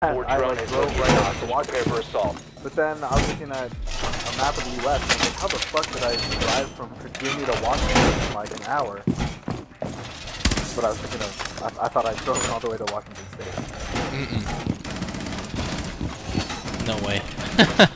Four I drone like drove located right off hostage. to watch Prepare for assault. But then I was looking at a map of the U.S. and I was like, how the fuck did I drive from Virginia to Washington in like an hour? But I was thinking of, I, I thought I drove all the way to Washington State. Mm-mm. No way.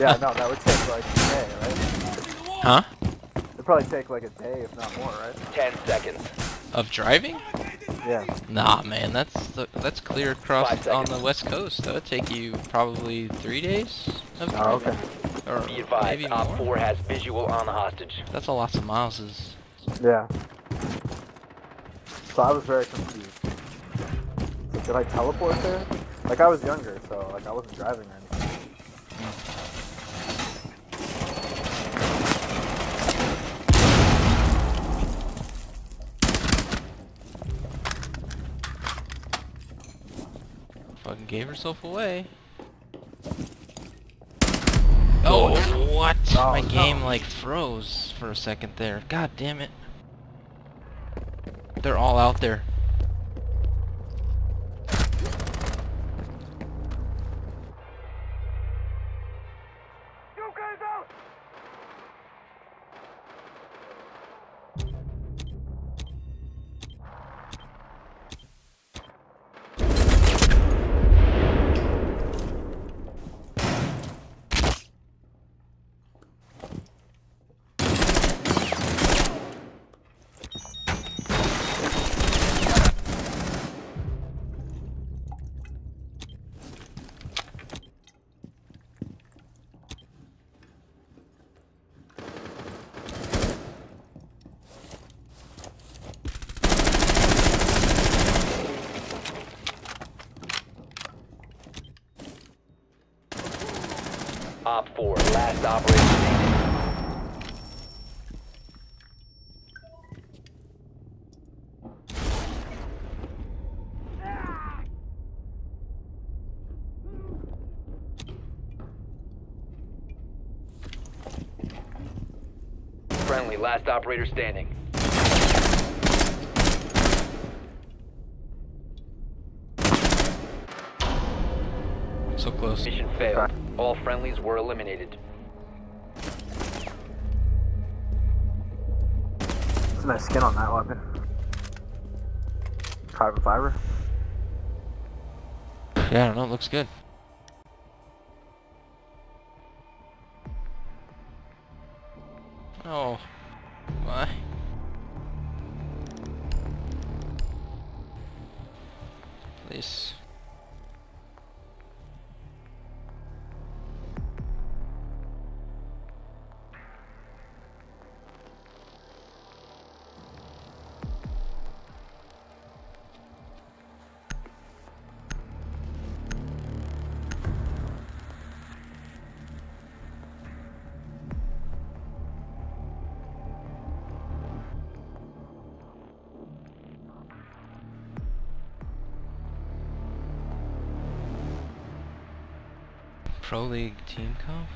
Yeah, no, that would take like a day, right? Huh? It'd probably take like a day, if not more, right? Ten seconds. Of driving? Yeah. Nah, man, that's the, that's clear across on the west coast. That would take you probably three days of Oh, okay. Or Be advised, maybe Op more. 4 has visual on the hostage. That's a lot of miles. Is... Yeah. So I was very confused. So did I teleport there? Like I was younger, so like I wasn't driving or anything. Fucking gave herself away. Oh, what? Oh, My no. game like froze for a second there. God damn it. They're all out there. Op 4, last standing. Friendly, last operator standing. So close. Mission failed. All friendlies were eliminated. It's a nice skin on that weapon. Carbon fiber. Yeah, I don't know. It looks good. Oh. Pro League Team Comp?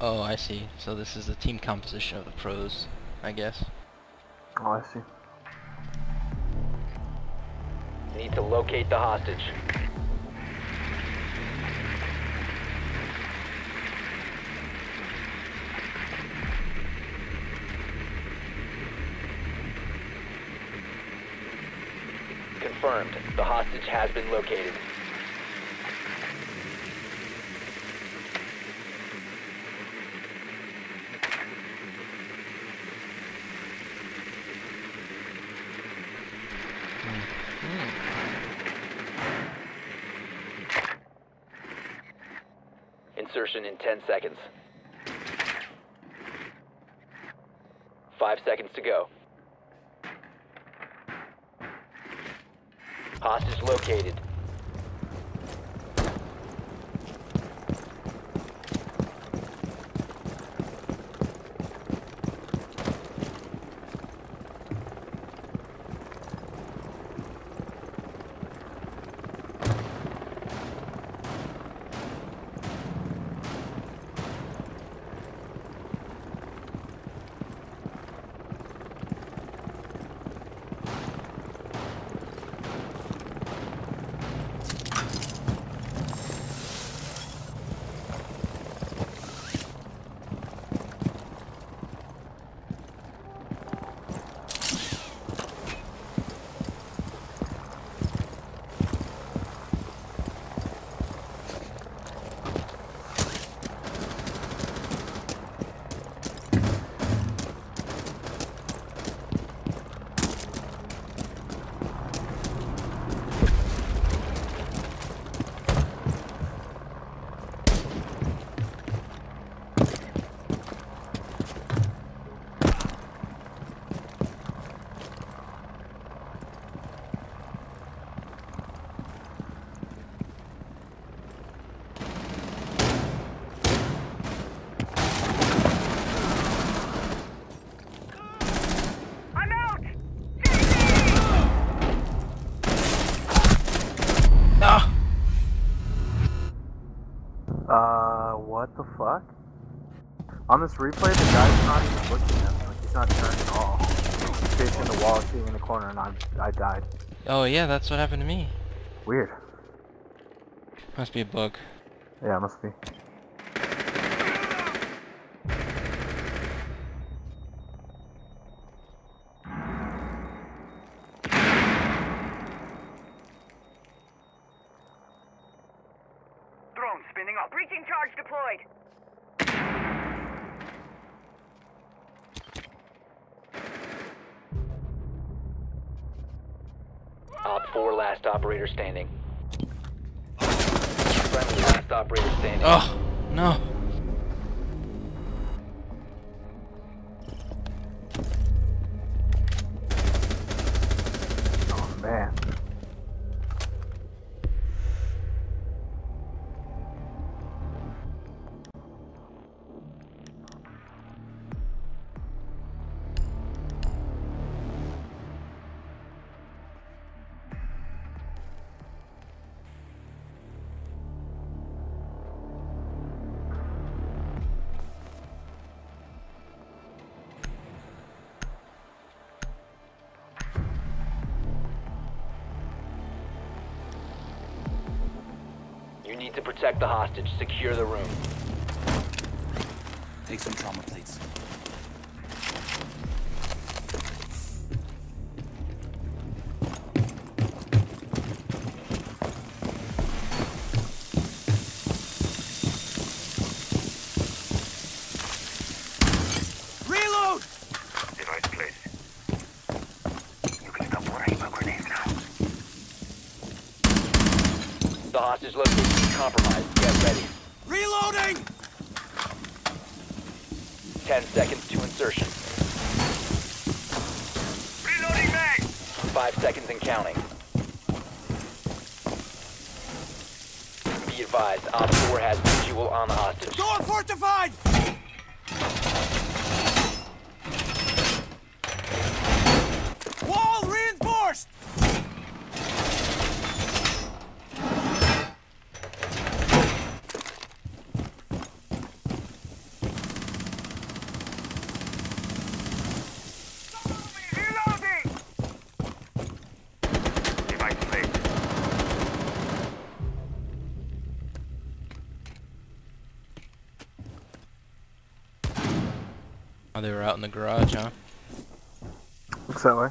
Oh, I see. So this is the team composition of the pros, I guess. Oh, I see. Need to locate the hostage. Confirmed. The hostage has been located. Insertion in 10 seconds. Five seconds to go. located. Hostage what the fuck? On this replay, the guy's not even looking at me. Like, he's not turning at all. He's facing the wall, sitting in the corner, and I, I died. Oh yeah, that's what happened to me. Weird. Must be a bug. Yeah, must be. Drone up. Breaching charge deployed. Op 4 last operator standing. Friendly last operator standing. Oh no. You need to protect the hostage. Secure the room. Take some trauma plates. Reload! Device placed. You can stop worrying about grenades now. The hostage location is compromised. Get ready. Reloading! 10 seconds to insertion. Reloading mag! 5 seconds and counting. Be advised, Op 4 has visual on the hostage. Door fortified! Wall reinforced! Reloading! Device placed. Oh, they were out in the garage, huh? Looks that way.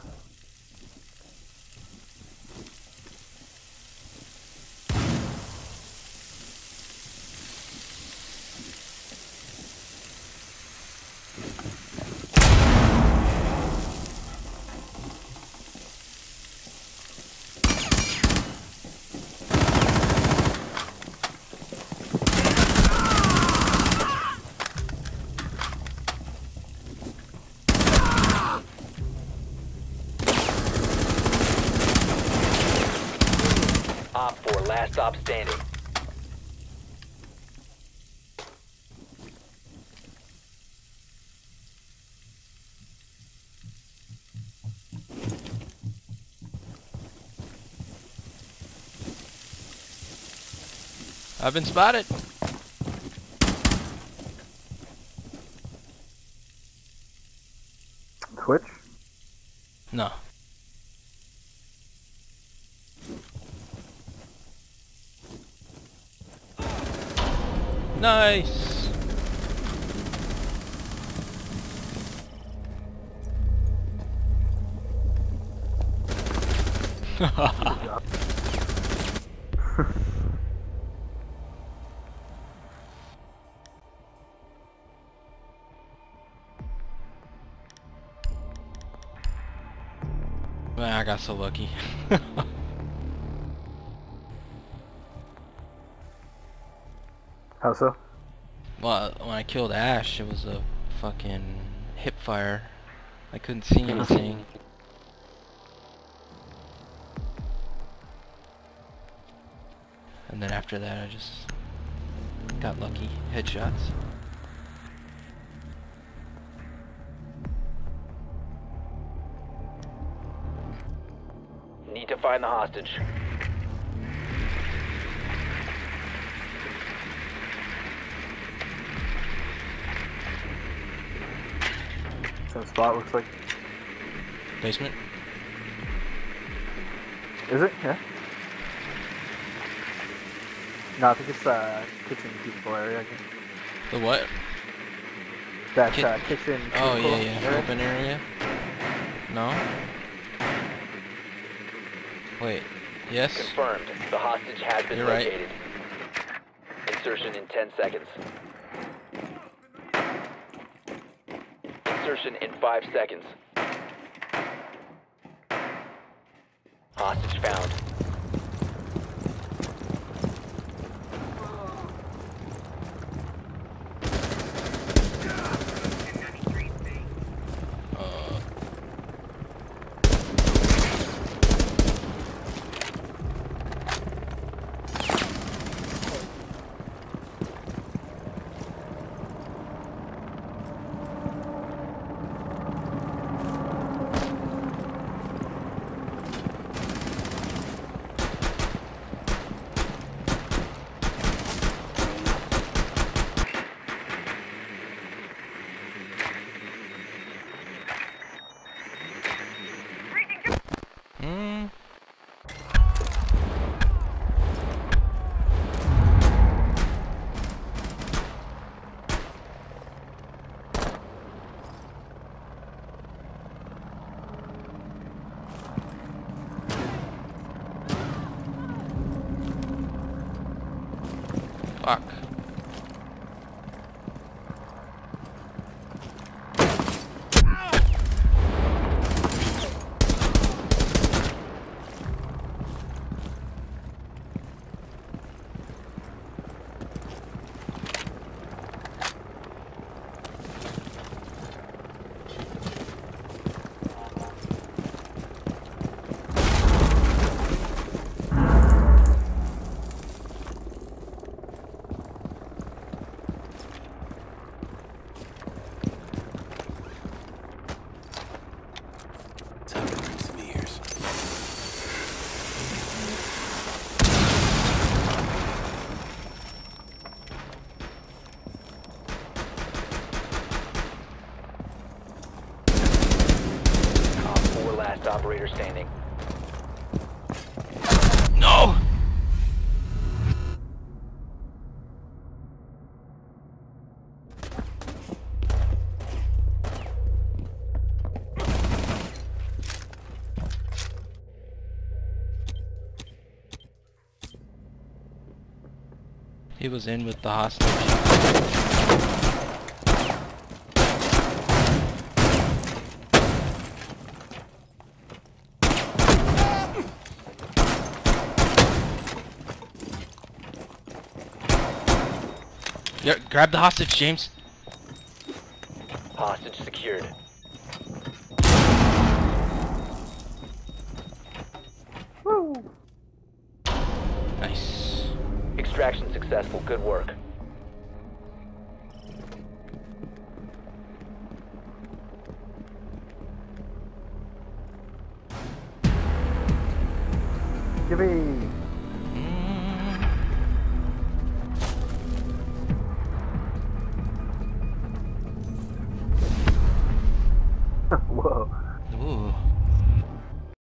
Op 4, stop standing. I've been spotted. Twitch? No. Nice. I got so lucky. How so? well, when I killed Ash, it was a fucking hip fire. I couldn't see anything. And then after that, I just got lucky. Headshots. Need to find the hostage. Same spot looks like. Basement? Is it? Yeah. No, I think it's uh kitchen cubicle area. I guess. The what? That Ki- uh, kitchen. Oh, cubicle yeah, yeah. area. Open area? No? Wait. Yes? Confirmed. The hostage has been You're right. Insertion in 10 seconds. Insertion in 5 seconds. Hostage found. Operator standing. No! He was in with the hostage. Yeah, grab the hostage, James. Hostage secured. Woo! Nice. Extraction successful. Good work. Give me